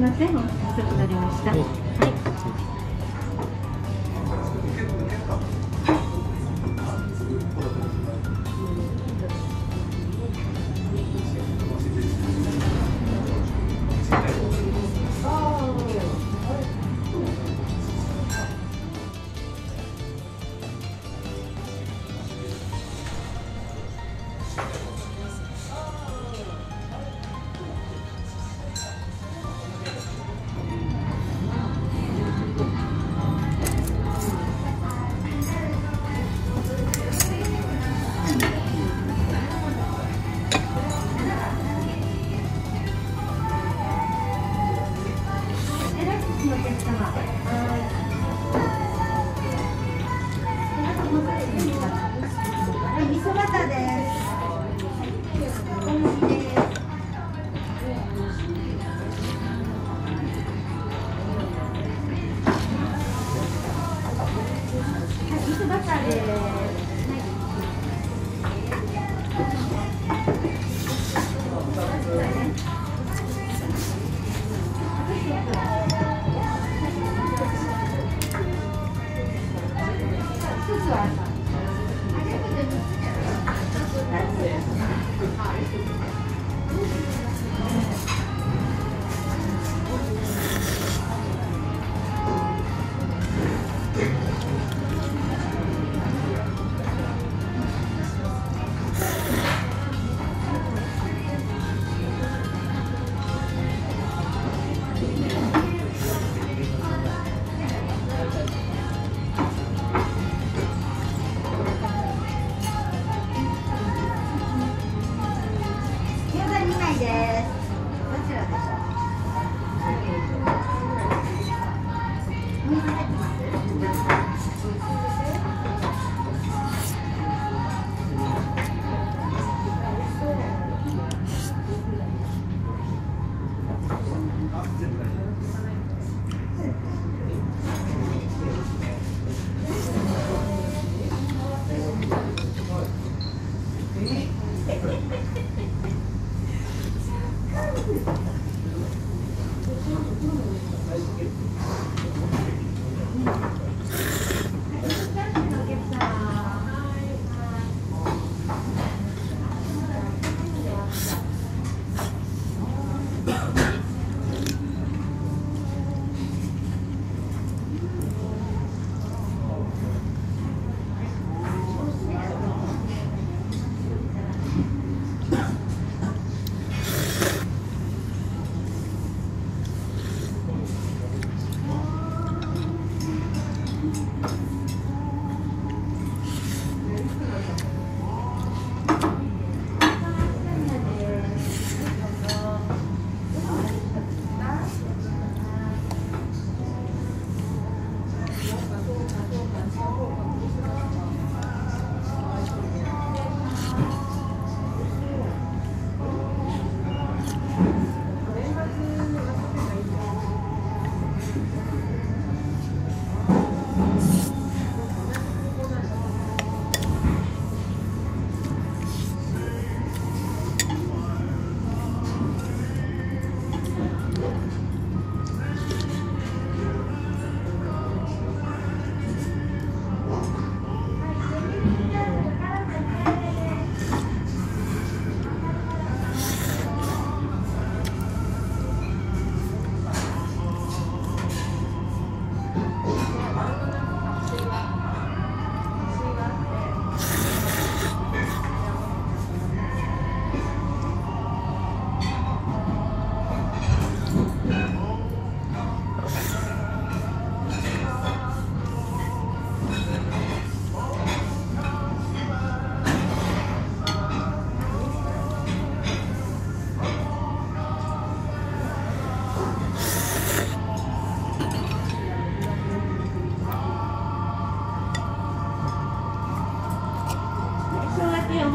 ません。お待なりました、pero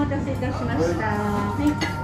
待たせいたしました。はい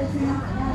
就是那个。